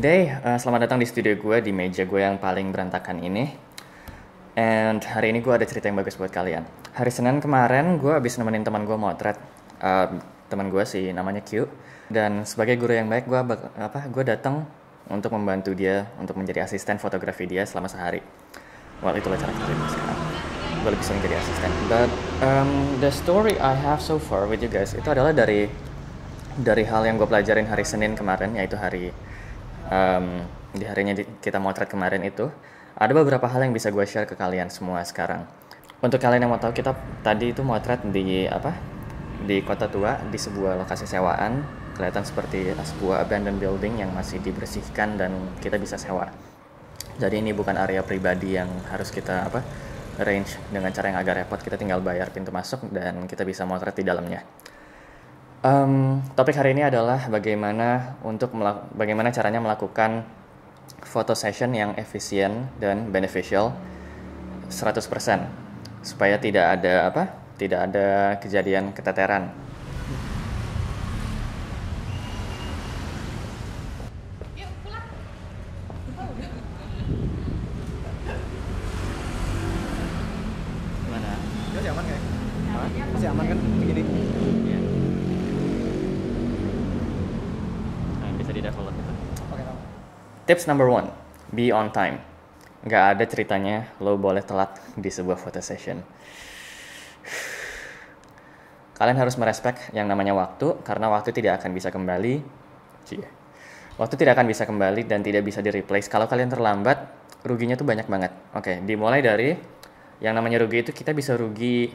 Day, uh, selamat datang di studio gue di meja gue yang paling berantakan ini. And hari ini gue ada cerita yang bagus buat kalian. Hari Senin kemarin gue habis nemenin teman gue motret. Uh, teman gue sih namanya Q. Dan sebagai guru yang baik gue apa gue datang untuk membantu dia untuk menjadi asisten fotografi dia selama sehari. Well itulah cara kerja gue sekarang. Gue lebih sering jadi asisten. But um, the story I have so far with you guys itu adalah dari dari hal yang gue pelajarin hari Senin kemarin yaitu hari um, di harinya kita motret kemarin itu ada beberapa hal yang bisa gue share ke kalian semua sekarang. Untuk kalian yang mau tahu kita tadi itu motret di apa di kota tua di sebuah lokasi sewaan kelihatan seperti sebuah abandoned building yang masih dibersihkan dan kita bisa sewa. Jadi ini bukan area pribadi yang harus kita apa arrange dengan cara yang agak repot. Kita tinggal bayar pintu masuk dan kita bisa motret di dalamnya. Um, topik hari ini adalah bagaimana untuk bagaimana caranya melakukan foto session yang efisien dan beneficial 100% supaya tidak ada apa? Tidak ada kejadian keteteran. Gimana? Masih aman kayak? Masih aman kan begini? Iya. Nah, bisa di develop itu. Oke, tahu. Tips number one, be on time. Nggak ada ceritanya lo boleh telat di sebuah foto session. Kalian harus merespek yang namanya waktu, karena waktu tidak akan bisa kembali. Cie. Waktu tidak akan bisa kembali dan tidak bisa di-replace. Kalau kalian terlambat, ruginya tuh banyak banget. Oke, dimulai dari yang namanya rugi itu kita bisa rugi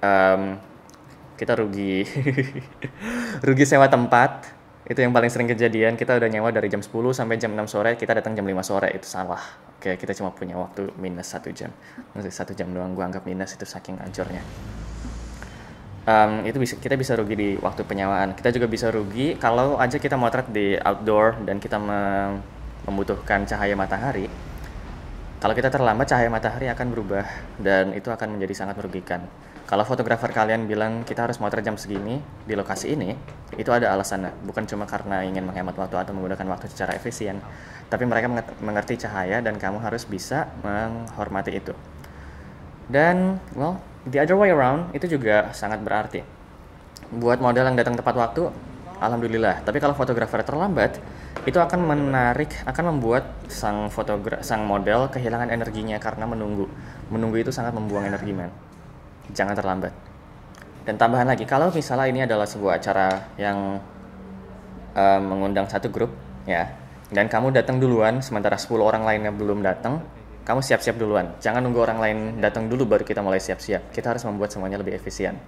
em, kita rugi rugi sewa tempat itu yang paling sering kejadian. Kita udah nyewa dari jam 10 sampai jam 6 sore kita datang jam 5 sore. Itu salah. Oke kita cuma punya waktu minus satu jam. Satu jam doang gua anggap minus itu saking hancurnya Em, itu bisa kita bisa rugi di waktu penyewaan. Kita juga bisa rugi kalau aja kita motret di outdoor dan kita me- membutuhkan cahaya matahari. Kalau kita terlambat, cahaya matahari akan berubah dan itu akan menjadi sangat merugikan. Kalau fotografer kalian bilang kita harus motret jam segini di lokasi ini, itu ada alasannya. Bukan cuma karena ingin menghemat waktu atau menggunakan waktu secara efisien, tapi mereka mengerti cahaya dan kamu harus bisa menghormati itu. Dan, well, the other way around itu juga sangat berarti. Buat model yang datang tepat waktu, alhamdulillah. Tapi kalau fotografer terlambat, itu akan menarik, akan membuat sang fotogra sang model kehilangan energinya karena menunggu. Menunggu itu sangat membuang energi, man. Jangan terlambat. Dan tambahan lagi, kalau misalnya ini adalah sebuah acara yang eh, mengundang satu grup, ya, dan kamu datang duluan, sementara 10 orang lainnya belum datang, kamu siap-siap duluan. Jangan nunggu orang lain datang dulu baru kita mulai siap-siap. Kita harus membuat semuanya lebih efisien.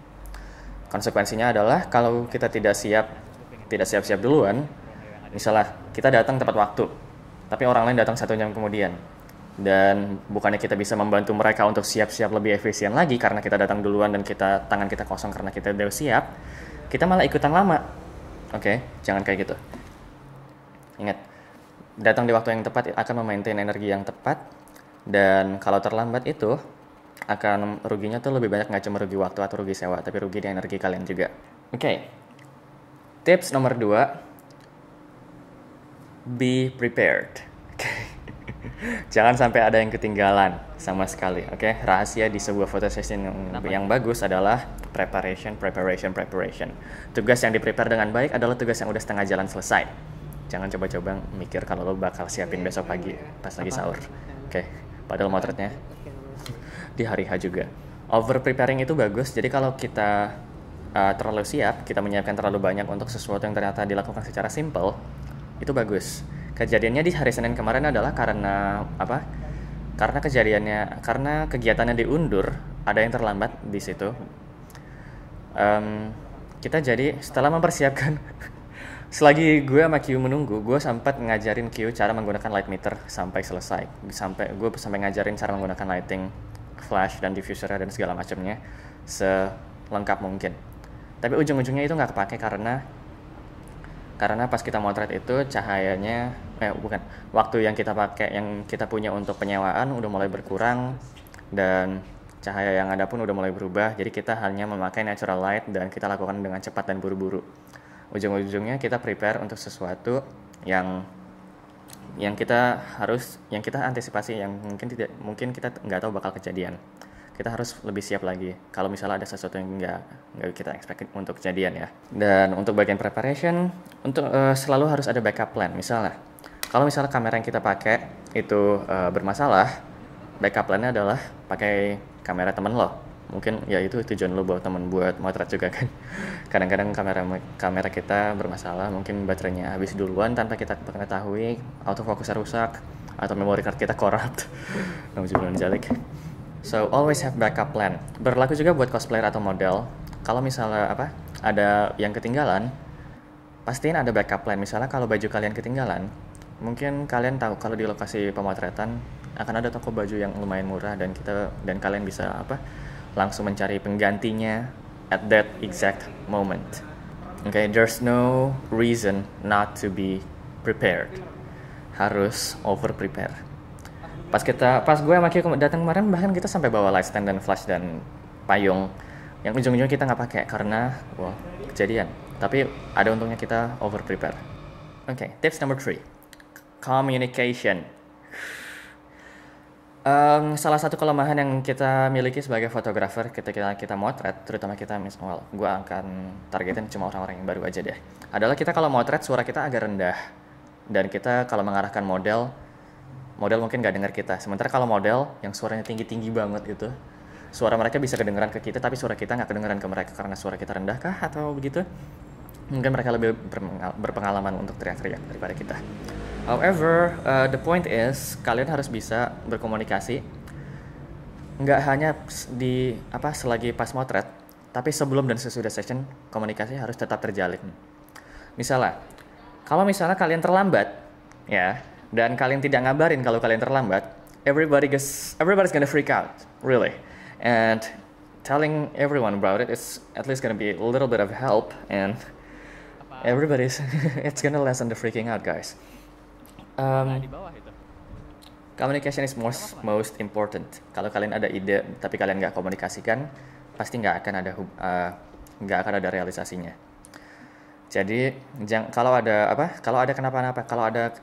Konsekuensinya adalah kalau kita tidak siap, tidak siap-siap duluan, misalnya kita datang tepat waktu, tapi orang lain datang satu jam kemudian, dan bukannya kita bisa membantu mereka untuk siap-siap lebih efisien lagi karena kita datang duluan dan kita tangan kita kosong karena kita udah siap, kita malah ikutan lama. Oke, jangan kayak gitu. Ingat, datang di waktu yang tepat akan memaintain energi yang tepat dan kalau terlambat itu akan ruginya tuh lebih banyak nggak cuma rugi waktu atau rugi sewa tapi rugi di energi kalian juga oke tips nomor dua be prepared. Jangan sampai ada yang ketinggalan sama sekali oke? Rahasia di sebuah foto session yang, yang bagus adalah preparation preparation preparation. Tugas yang di prepare dengan baik adalah tugas yang udah setengah jalan selesai. Jangan coba-coba mikir kalau lo bakal siapin besok pagi pas lagi sahur oke? Padahal motretnya di hari H juga. Over preparing itu bagus, jadi kalau kita uh, terlalu siap, kita menyiapkan terlalu banyak untuk sesuatu yang ternyata dilakukan secara simple, itu bagus. Kejadiannya di hari Senin kemarin adalah karena apa? Karena kejadiannya, karena kegiatannya diundur, ada yang terlambat di situ. Em, kita jadi setelah mempersiapkan selagi gue sama Q menunggu, gue sempat ngajarin Q cara menggunakan light meter sampai selesai. Sampai gue sampai ngajarin cara menggunakan lighting, flash dan diffuser dan segala macamnya selengkap mungkin. Tapi ujung-ujungnya itu nggak kepake karena karena pas kita motret itu cahayanya eh bukan waktu yang kita pakai yang kita punya untuk penyewaan udah mulai berkurang dan cahaya yang ada pun udah mulai berubah. Jadi kita hanya memakai natural light dan kita lakukan dengan cepat dan buru-buru. Ujung-ujungnya kita prepare untuk sesuatu yang yang kita harus yang kita antisipasi yang mungkin tidak mungkin kita nggak tahu bakal kejadian kita harus lebih siap lagi. Kalau misalnya ada sesuatu yang nggak nggak kita expect untuk kejadian ya. Dan untuk bagian preparation untuk uh, selalu harus ada backup plan. Misalnya kalau misalnya kamera yang kita pakai itu uh, bermasalah backup plannya adalah pakai kamera temen lo. Mungkin ya itu tujuan lo bawa temen buat motret juga kan. Kadang-kadang kamera kamera kita bermasalah mungkin baterainya habis duluan tanpa kita ketahui autofocusnya rusak atau memory card kita corrupt. Belum jalik So always have backup plan. Berlaku juga buat cosplayer atau model. Kalau misalnya apa ada yang ketinggalan, pastiin ada backup plan. Misalnya kalau baju kalian ketinggalan, mungkin kalian tahu kalau di lokasi pemotretan akan ada toko baju yang lumayan murah dan kita dan kalian bisa apa langsung mencari penggantinya at that exact moment. Okay, there's no reason not to be prepared. Harus over prepare pas kita pas gue sama Kiko datang kemarin bahkan kita sampai bawa light stand dan flash dan payung yang ujung-ujungnya kita nggak pakai karena wah kejadian. Tapi ada untungnya kita over prepare oke okay, tips number three. Communication. Um, salah satu kelemahan yang kita miliki sebagai fotografer ketika kita motret terutama kita mis well gue akan targetin cuma orang-orang yang baru aja deh. Adalah kita kalau motret suara kita agak rendah. Dan kita kalau mengarahkan model model mungkin gak dengar kita. Sementara kalau model yang suaranya tinggi tinggi banget gitu suara mereka bisa kedengeran ke kita tapi suara kita nggak kedengeran ke mereka karena suara kita rendah kah atau begitu? Mungkin mereka lebih berpengalaman untuk teriak-teriak daripada kita. However uh, the point is kalian harus bisa berkomunikasi. Nggak hanya di apa selagi pas motret tapi sebelum dan sesudah session komunikasi harus tetap terjalin. Misalnya kalau misalnya kalian terlambat ya dan kalian tidak ngabarin kalau kalian terlambat, everybody gets everybody's gonna freak out, really. And telling everyone about it is at least gonna be a little bit of help and everybody's it's gonna lessen the freaking out, guys. Um, communication is most most important. Kalau kalian ada ide tapi kalian nggak komunikasikan, pasti nggak akan ada uh, nggak uh, akan ada realisasinya. Jadi, jang, kalau ada apa? Kalau ada kenapa-napa, kalau ada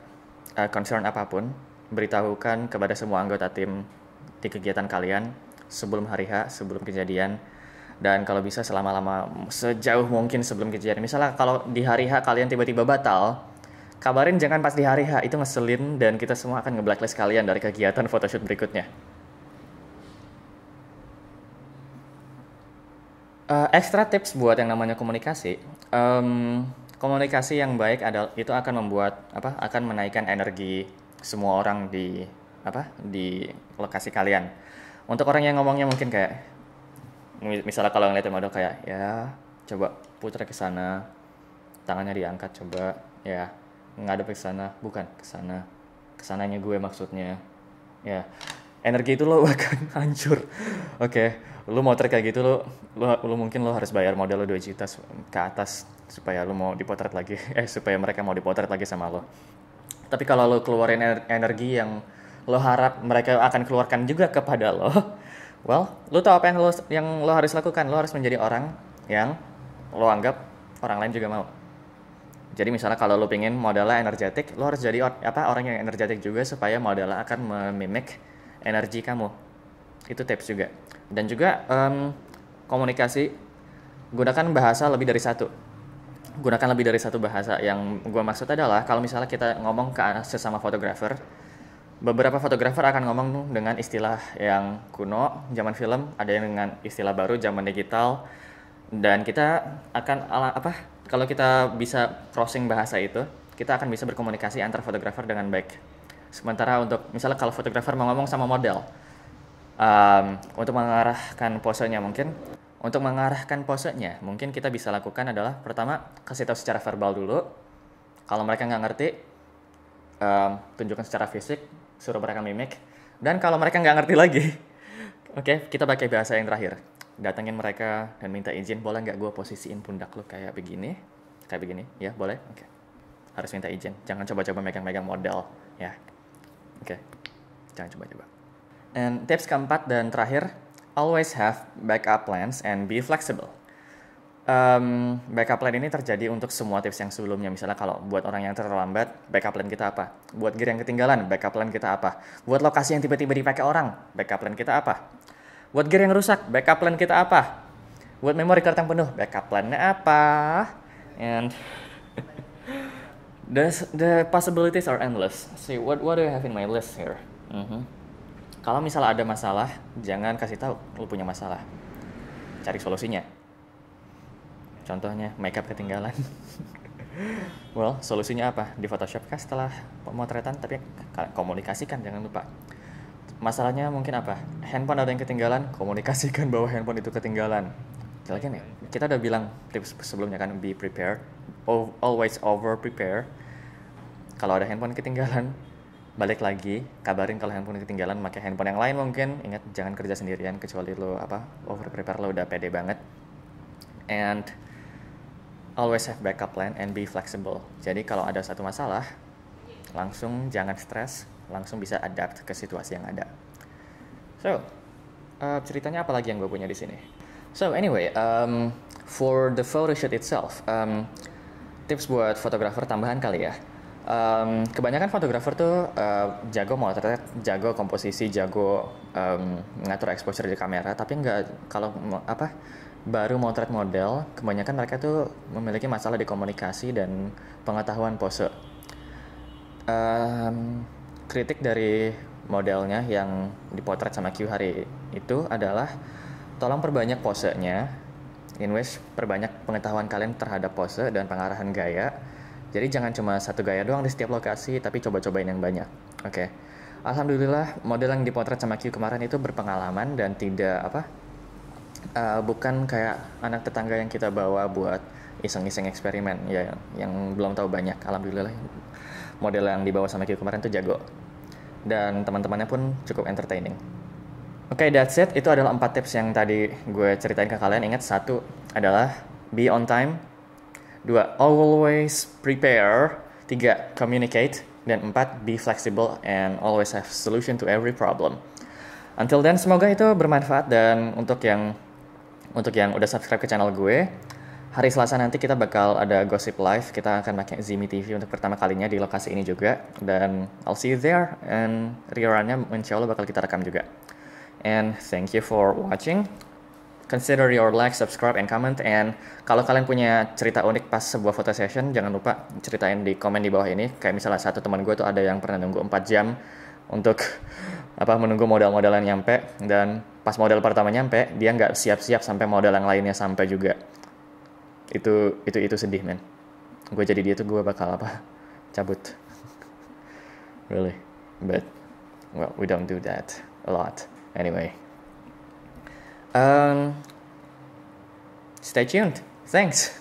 uh, concern apa pun, beritahukan kepada semua anggota tim di kegiatan kalian sebelum hari H, sebelum kejadian, dan kalau bisa selama-lama sejauh mungkin sebelum kejadian. Misalnya kalau di hari H kalian tiba-tiba batal, kabarin jangan pas di hari H, itu ngeselin dan kita semua akan nge-blacklist kalian dari kegiatan photoshoot berikutnya. Uh, extra tips buat yang namanya komunikasi. Um, komunikasi yang baik adalah itu akan membuat apa akan menaikkan energi semua orang di apa di lokasi kalian. Untuk orang yang ngomongnya mungkin kayak misalnya kalau ngeliat model kayak ya coba putar ke sana tangannya diangkat coba ya ngadep ke sana. Bukan ke sana. Ke sananya gue maksudnya ya energi itu lo akan hancur. Oke okay. lo mau kayak gitu lo, lo lo mungkin lo harus bayar modal lo 2 juta ke atas supaya lo mau dipotret lagi. Eh supaya mereka mau dipotret lagi sama lo. Tapi kalau lo keluarin energi yang lo harap mereka akan keluarkan juga kepada lo well lo tau apa yang lo yang lo harus lakukan. Lo harus menjadi orang yang lo anggap orang lain juga mau. Jadi misalnya kalau lo pengen modelnya energetik lo harus jadi apa orang yang energetik juga supaya modelnya akan memimik energi kamu itu tips juga dan juga um, komunikasi gunakan bahasa lebih dari satu gunakan lebih dari satu bahasa. Yang gue maksud adalah kalau misalnya kita ngomong ke sesama fotografer, beberapa fotografer akan ngomong dengan istilah yang kuno, zaman film, ada yang dengan istilah baru, zaman digital, dan kita akan ala apa? Kalau kita bisa crossing bahasa itu, kita akan bisa berkomunikasi antar fotografer dengan baik. Sementara untuk misalnya kalau fotografer mau ngomong sama model, um, untuk mengarahkan posenya mungkin untuk mengarahkan posenya, mungkin kita bisa lakukan adalah pertama kasih tahu secara verbal dulu. Kalau mereka nggak ngerti, um, tunjukkan secara fisik, suruh mereka mimik. Dan kalau mereka nggak ngerti lagi, oke, okay, kita pakai bahasa yang terakhir. Datangin mereka dan minta izin, boleh nggak gue posisiin pundak lo kayak begini, kayak begini, ya boleh, oke. Okay. Harus minta izin, jangan coba-coba megang-megang model, ya. Oke, okay. jangan coba-coba. And tips keempat dan terakhir, always have backup plans and be flexible. um, backup plan ini terjadi untuk semua tips yang sebelumnya. Misalnya kalau buat orang yang terlambat, backup plan kita apa? Buat gear yang ketinggalan, backup plan kita apa? Buat lokasi yang tiba-tiba dipakai orang, backup plan kita apa? Buat gear yang rusak, backup plan kita apa? Buat memory card yang penuh, backup plannya apa? And the the possibilities are endless. See, what what do I have in my list here? Mhm. Kalau misalnya ada masalah, jangan kasih tahu lu punya masalah. Cari solusinya. Contohnya makeup ketinggalan. well, solusinya apa? Di Photoshop kah setelah pemotretan? Tapi komunikasikan jangan lupa. Masalahnya mungkin apa? Handphone ada yang ketinggalan, komunikasikan bahwa handphone itu ketinggalan. Lagi nih, kita udah bilang tips sebelumnya kan be prepared, always over prepare. Kalau ada handphone ketinggalan, balik lagi kabarin kalau handphone ketinggalan pakai handphone yang lain mungkin. Ingat jangan kerja sendirian kecuali lo apa over prepare lo udah pede banget. And always have backup plan and be flexible. Jadi kalau ada satu masalah langsung jangan stres langsung bisa adapt ke situasi yang ada. So uh, ceritanya apa lagi yang gue punya di sini? So anyway um, for the photo shoot itself um, tips buat fotografer tambahan kali ya um, kebanyakan fotografer tuh uh, jago motret, jago komposisi, jago um, ngatur exposure di kamera, tapi nggak kalau apa baru motret model, kebanyakan mereka tuh memiliki masalah di komunikasi dan pengetahuan pose. Um, kritik dari modelnya yang dipotret sama Q hari itu adalah tolong perbanyak posenya, in which perbanyak pengetahuan kalian terhadap pose dan pengarahan gaya jadi jangan cuma satu gaya doang di setiap lokasi, tapi coba-cobain yang banyak. Oke. Okay. Alhamdulillah model yang dipotret sama Q kemarin itu berpengalaman dan tidak apa uh, bukan kayak anak tetangga yang kita bawa buat iseng-iseng eksperimen ya yang, belum tahu banyak. Alhamdulillah model yang dibawa sama Q kemarin itu jago dan teman-temannya pun cukup entertaining. Oke, okay, that's it. Itu adalah empat tips yang tadi gue ceritain ke kalian. Ingat satu adalah be on time, Dua, always prepare. Tiga, communicate. Dan empat, be flexible and always have solution to every problem. Until then, semoga itu bermanfaat dan untuk yang untuk yang udah subscribe ke channel gue, hari Selasa nanti kita bakal ada gosip live. Kita akan pakai Zimi TV untuk pertama kalinya di lokasi ini juga. Dan I'll see you there. And rerunnya insya Allah bakal kita rekam juga. And thank you for watching consider your like, subscribe, and comment. And kalau kalian punya cerita unik pas sebuah foto session, jangan lupa ceritain di komen di bawah ini. Kayak misalnya satu teman gue tuh ada yang pernah nunggu 4 jam untuk apa menunggu modal-modal yang nyampe. Dan pas modal pertama nyampe dia nggak siap-siap sampai modal yang lainnya sampai juga. Itu itu itu sedih men. Gue jadi dia tuh gue bakal apa cabut. Really? But well we don't do that a lot. Anyway Um, stay tuned. Thanks.